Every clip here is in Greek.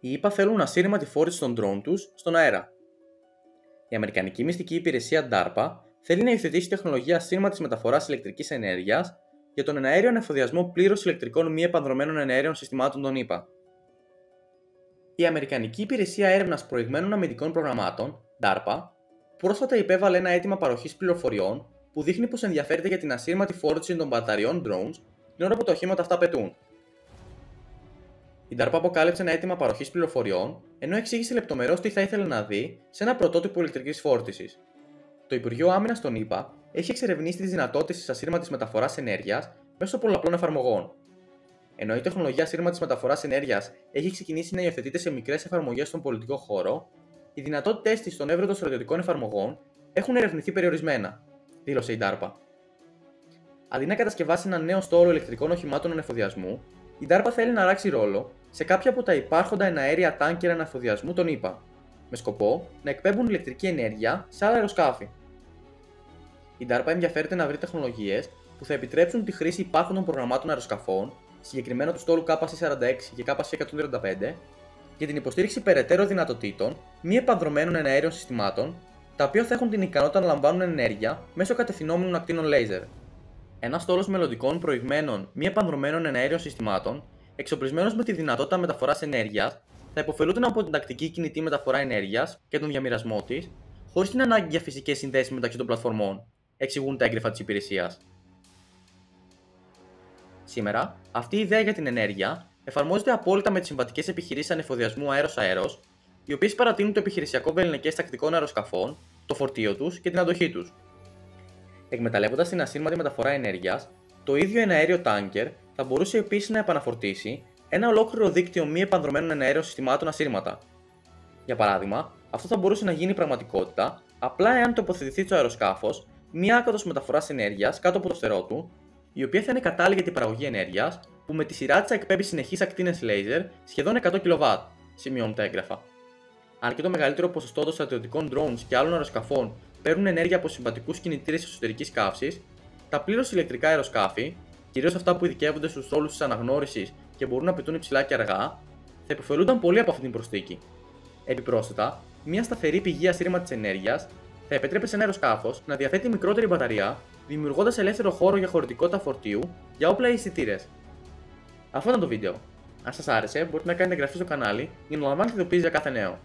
Οι ΗΠΑ θέλουν ασύρματη φόρτιση των drone τους στον αέρα. Η Αμερικανική μυστική υπηρεσία DARPA θέλει να υιοθετήσει τεχνολογία ασύρματης μεταφοράς ηλεκτρικής ενέργειας για τον εναέριο ανεφοδιασμό πλήρως ηλεκτρικών μη επανδρομένων εναέριων συστημάτων των ΗΠΑ. Η Αμερικανική Υπηρεσία Έρευνας Προηγμένων Αμυντικών Προγραμμάτων, DARPA, πρόσφατα υπέβαλε ένα αίτημα παροχής πληροφοριών που δείχνει πως ενδιαφέρεται για την ασύρματη φόρτιση των μπαταριών drones την ώρα που τα οχήματα αυτά πετούν. Η DARPA αποκάλυψε ένα αίτημα παροχής πληροφοριών, ενώ εξήγησε λεπτομερώς τι θα ήθελε να δει σε ένα πρωτότυπο ηλεκτρικής φόρτισης. Το Υπουργείο Άμυνας των ΗΠΑ έχει εξερευνήσει τις δυνατότητες της ασύρματης μεταφοράς ενέργειας μέσω πολλαπλών εφαρμογών. Ενώ η τεχνολογία ασύρματης μεταφοράς ενέργειας έχει ξεκινήσει να υιοθετείται σε μικρές εφαρμογές στον πολιτικό χώρο, οι δυνατότητές της στον εύρο των στρατιωτικών εφαρμογών έχουν ερευνηθεί περιορισμένα, δήλωσε η DARPA. Αντί να κατασκευάσει ένα νέο στόλο ηλεκτρικών οχημάτων ανεφοδιασμού, η DARPA θέλει να αλλάξει ρόλο σε κάποια από τα υπάρχοντα εναέρια τάνκερ ανεφοδιασμού των ΗΠΑ, με σκοπό να εκπέμπουν ηλεκτρική ενέργεια σε άλλα αεροσκάφη. Η DARPA ενδιαφέρεται να βρει τεχνολογίες που θα επιτρέψουν τη χρήση υπάρχοντων προγραμμάτων αεροσκαφών, συγκεκριμένα του στόλου KC-46 και KC-135, για την υποστήριξη περαιτέρω δυνατοτήτων μη επανδρομένων εναέριων συστημάτων, τα οποία θα έχουν την ικανότητα να λαμβάνουν ενέργεια μέσω κατευθυνόμενων ακτίνων laser. Ένας στόλος μελλοντικών προηγμένων μη επανδρομένων εναέριων συστημάτων, εξοπλισμένος με τη δυνατότητα μεταφοράς ενέργειας, θα υποφελούνται από την τακτική κινητή μεταφορά ενέργειας και τον διαμοιρασμό της, χωρίς την ανάγκη για φυσικές συνδέσεις μεταξύ των πλατφορμών, εξηγούν τα έγγραφα της υπηρεσίας. Σήμερα, αυτή η ιδέα για την ενέργεια εφαρμόζεται απόλυτα με τις συμβατικές επιχειρήσεις ανεφοδιασμού αέρο-αέρο, οι οποίες παρατείνουν το επιχειρησιακό βεληνικές τακτικών αεροσκαφών, το φορτίο τους και την αντοχή τους. Εκμεταλλεύοντας την ασύρματη μεταφορά ενέργειας, το ίδιο ένα αέριο τάνκερ θα μπορούσε επίσης να επαναφορτήσει ένα ολόκληρο δίκτυο μη επανδρομένων εναέριων συστημάτων ασύρματα. Για παράδειγμα, αυτό θα μπορούσε να γίνει πραγματικότητα απλά εάν τοποθετηθεί στο αεροσκάφος μία άκαδο μεταφοράς ενέργειας κάτω από το φτερό του, η οποία θα είναι κατάλληλη για την παραγωγή ενέργειας, που με τη σειρά της θα εκπέμπει συνεχείς ακτίνες laser σχεδόν 100 kW, σημειώνουν τα έγγραφα. Αν και το μεγαλύτερο ποσοστό των στρατιωτικών drones και άλλων αεροσκαφών παίρνουν ενέργεια από συμβατικούς κινητήρες εσωτερική καύσης, τα πλήρως ηλεκτρικά αεροσκάφη, κυρίως αυτά που ειδικεύονται στους ρόλου της αναγνώρισης και μπορούν να πετούν υψηλά και αργά, θα υποφελούνταν πολύ από αυτή την προσθήκη. Επιπρόσθετα, μια σταθερή πηγή ασύρματης ενέργειας θα επέτρεπε σε ένα αεροσκάφος να διαθέτει μικρότερη μπαταρία, δημιουργώντας ελεύθερο χώρο για χωρητικότητα φορτίου για όπλα ή εισιτήρες. Αυτό ήταν το βίντεο. Αν σας άρεσε, μπορείτε να κάνετε εγγραφή στο κανάλι για να λαμβάνετε ειδοποίηση για κάθε νέο.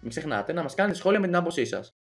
Μην ξεχνάτε να μας κάνετε σχόλια με την άποψή σας.